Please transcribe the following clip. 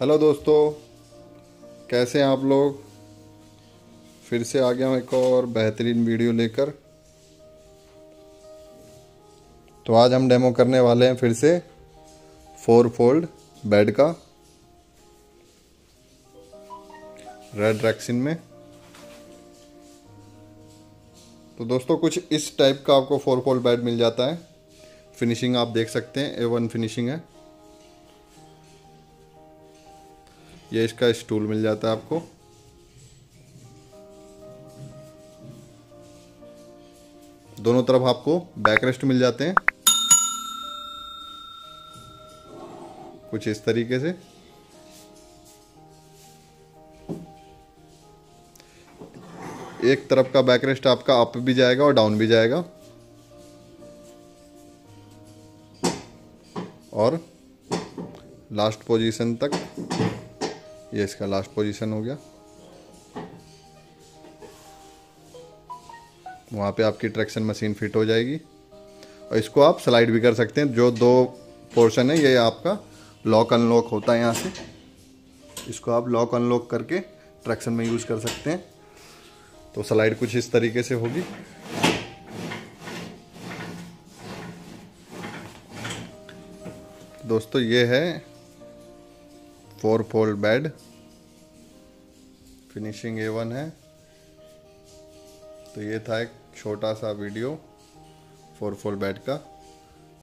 Hello दोस्तों, कैसे हैं आप लोग? फिर से आ गया हूँ एक और बेहतरीन वीडियो लेकर। तो आज हम डेमो करने वाले हैं फिर से फोर फोल्ड बेड का। रेड रैक्सिन में। तो दोस्तों, कुछ इस टाइप का आपको फोर फोल्ड बेड मिल जाता है। फिनिशिंग आप देख सकते हैं, ए वन फिनिशिंग है। ये इसका स्टूल मिल जाता है आपको। दोनों तरफ़ आपको बैक रेस्ट मिल जाते हैं। कुछ इस तरीके से। एक तरफ़ का बैक रेस्ट आपका अप भी जाएगा और डाउन भी जाएगा। और लास्ट पोजीशन तक ये इसका लास्ट पोजीशन हो गया। वहाँ पे आपकी ट्रैक्शन मशीन फिट हो जाएगी। और इसको आप स्लाइड भी कर सकते हैं, जो दो पोर्शन है, ये आपका लॉक अनलॉक होता है यहाँ से। इसको आप लॉक अनलॉक करके ट्रैक्शन में यूज़ कर सकते हैं। तो स्लाइड कुछ इस तरीके से होगी। दोस्तों, ये है four fold bed. Finishing A one है। तो ये था एक छोटा सा वीडियो, फोर फोल्ड बेड का।